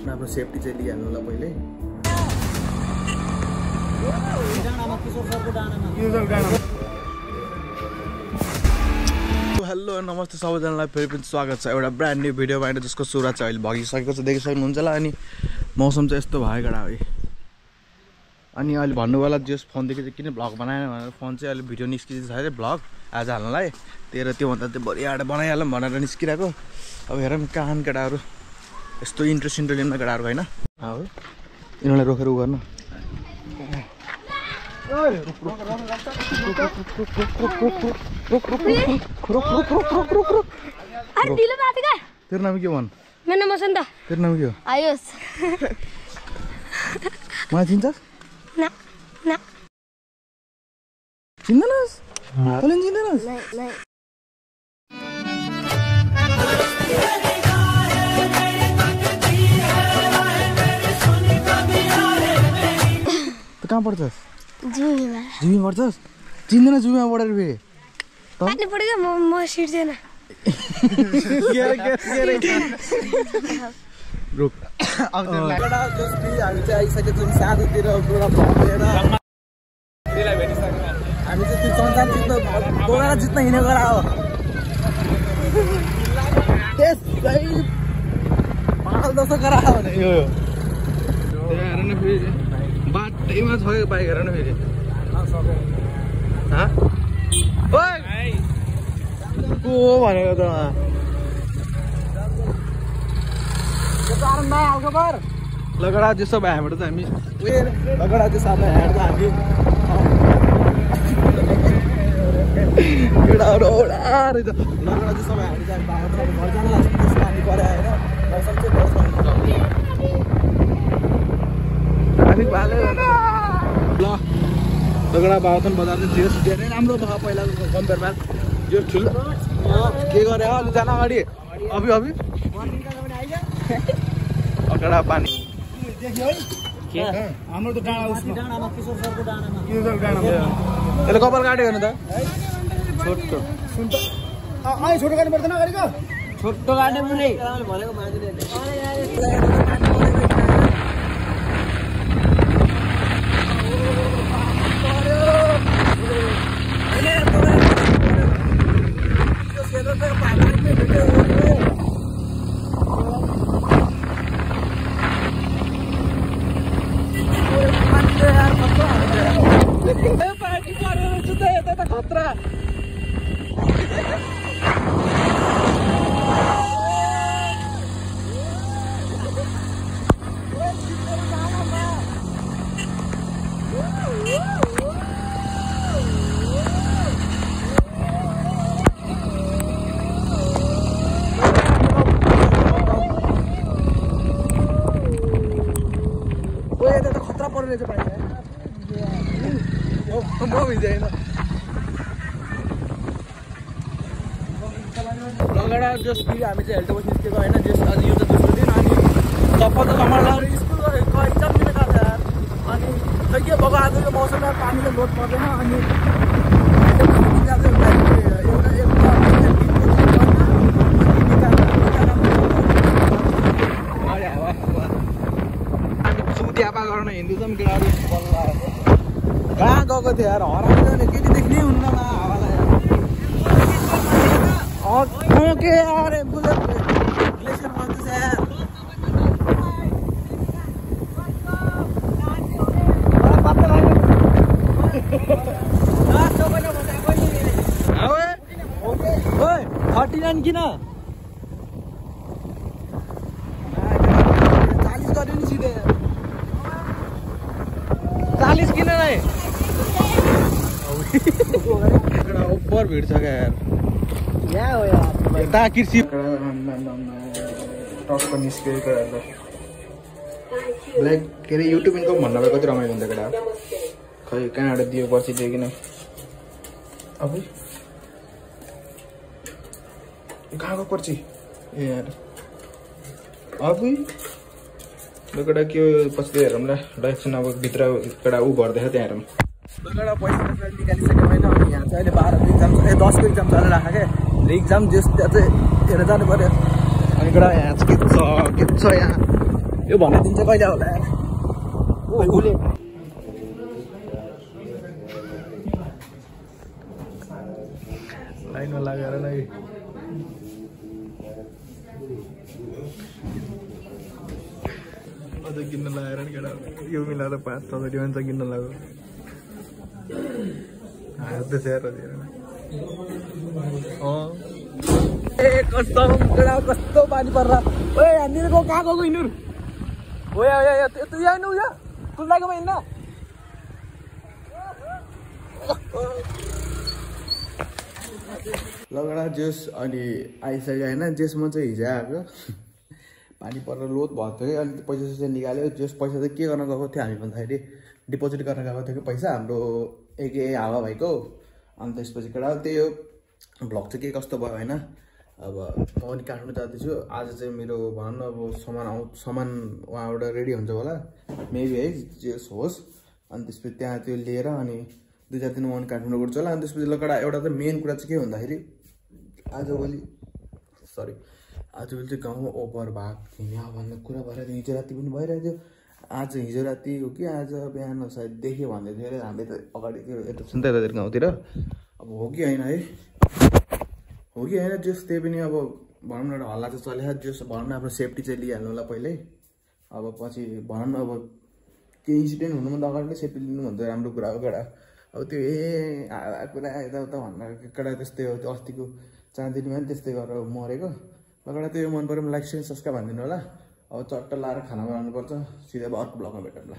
आफ्नो सेफ्टी चाहिँ लिइहाल्नु होला पहिले। हेलो नमस्ते सबैजनालाई फेरि पनि स्वागत छ। एउटा ब्रान्ड न्यू भिडियोमा होइन जसको सुरुवात चाहिँ अहिले भगिसकेको छ देखिसक्नुहुन्छ होला। अनि मौसम चाहिँ यस्तो भयो केटा है। अनि अहिले भन्नुभयो जस फोनदेखि चाहिँ किन भ्लग बनाएन भनेर फोन चाहिँ अहिले भिडियो निस्किँदैछ अरे भ्लग आज हाल्नलाई। तेह्र त्योभन्दा त्यो भरि आएर बनाइहालौँ भनेर निस्किरहेको। अब हेरौँ कहाँ केटाहरू यस्तो इन्ट्रेस्ट इन्टरलियममा केटाहरू होइन? हो यिनीहरूलाई रोकेर उ गर्नु। तेरो नाम के भन्? मेरो नाम वसन्त तेरो नाम के हो? आयोस् मलाई चिन्छस्? ना ना। चिन्दैनस्? चिन्दैनस्? कहाँ पढ्छस् जुमी पढ्छस् चिन्दैन जुमीमा पढेर फेरि। हामी चाहिँ आइसकेको छौँ साधुतिर भएर हामी चाहिँ त्यो जित्न हिँडेको हो। त्यसै पागल जस्तो गरायो भने यो हेर न फेरि बाटैमा छ बाइक हेर न फेरि! को भनेको त? लगडा चाहिँ सब हामीबाट त हामी लगडा चाहिँ सब हेर्दा हामी केटाहरू त। लगडा चाहिँ सबै त्यसमा हामी परे आएर मौसम चाहिँ बस्नु ट्राफिक भाले ल लगडा बाबथन बजार धेरै राम्रो भयो पहिलाको कम्पेयरमा यो ठुलो के गरे अलि जान अगाडि अभि अभि अगाडा पानी हाम्रो त कपाल काट्यो भने त छोटो छोटो गाडी पर्दैन अगाडिको छोटो काट्यो भने खतरा म भिजाएन लगडा जस कि हामी चाहिँ हेल्थ निस्केको होइन जस आज यो त दोस्रो दिन अनि सफा त कमाएर स्कुल एक्जाम दिन गएको अनि खै के भएको आजको मौसममा पानीको लोड पर्दैन अनि एउटा हामी चुट्यापा गर्न हिँड्दैछौँ केटाहरू कहाँ गएको थियो यार? हराउँछ भने केटी देख्नै हुन्न हावालाई यार। ग्लेसियर यार। ओए, 39 किन चालिस गर्यो नि सिधै चालिस किन नै ओभर भिड छ क्या यार? यता कृषि टक्क केटाहरू ब्ल्याक के अरे युट्युब इन्कम भन्दा कति रमाइलो हुन्छ केटा? खै कहाँबाट दियो पछि दियो किन अब? कहाँको पर्ची ए यार। अब? केटा के हो पछि हेरौँ ल एकछिन अब भित्र केटा ऊ भर्दैछ त्यहाँ हेरौँ। केटा पैसा निकालिसक्यो होइन अनि यहाँ चाहिँ अहिले बाह्रको इक्जाम ए दसको इक्जाम चलिरहेको क्या इक्जाम जस त्यहाँ चाहिँ हेरेर जानु पऱ्यो। अनि केटा यहाँ चाहिँ के छ? के छ यहाँ? यो भनिदिन्छ कहिले होला? उसले लाइनमा लागेर नै अझ किन्न लगाएर नि केटा। यो मिलाएर पाँच छ जति किन्न लाग्यो। अँ ए कस्तो केटा कस्तो पानी पर्ला ओए हानिदिनु गयो कहाँ गएको यिनीहरू ओ या या या त्यो यहाँ नु यहाँ कुदाएकोमा हिँड्न लगडा जेस अनि आइसक्यो होइन जेसमा चाहिँ हिजो आएको पानी परेर लोत भएको थियो कि? अनि पैसा सैसा निकाल्यो जेस पैसा चाहिँ के गर्न गएको थियो हामी भन्दाखेरि डिपोजिट गर्न गएको थियो कि पैसा हाम्रो एके हावा भाइको अनि त्यसपछि केटा त्यही हो भ्लग चाहिँ के कस्तो भयो होइन? अब म पनि काठमाडौँ जाँदैछु। आज चाहिँ मेरो भनौँ न अब सामान आउ सामान उहाँबाट रेडी हुन्छ होला। मेबी है जे होस्। अनि त्यसपछि त्यहाँ त्यो लिएर अनि दुई चार दिन म पनि काठमाडौँ गर्छु होला। अनि त्यसपछि लगडा एउटा त मेन कुरा चाहिँ के भन्दाखेरि आजभोलि सरी आजभोलि चाहिँ गाउँमा ओभर भाग यहाँ भन्ने कुरा भएर हिजो राति पनि भइरहेको थियो। आज हिजो राति हो कि आज बिहान सायद देख्यो भन्दै थियो। अरे हामीले त अगाडि त्यो यता सुन्दै यतातिर गाउँतिर। अब हो कि होइन है? हो कि होइन? जस त्यही पनि अब भनौँ न एउटा हल्ला चाहिँ चलिहाल्छ जस भनौँ न आफ्नो सेफ्टी चाहिँ लिइहाल्नु होला पहिल्यै। अब पछि भनौँ न अब केही इन्सिडेन्ट हुनुभन्दा अगाडि नै सेफ्टी लिनु भन्दा राम्रो कुरा हो केटा अब त्यो ए कुरा यताउता भनेर केटा त्यस्तै हो। त्यो अस्तिको चाँदिनीमा पनि त्यस्तै गरेर मरेको। केटा त्यो मन पऱ्यो लाइक सेयर सब्सक्राइब भनिदिनु होला। अब चट्ट लाएर खाना बनाउनुपर्छ सिधै अब अर्को ब्लगमा भेटौँ ल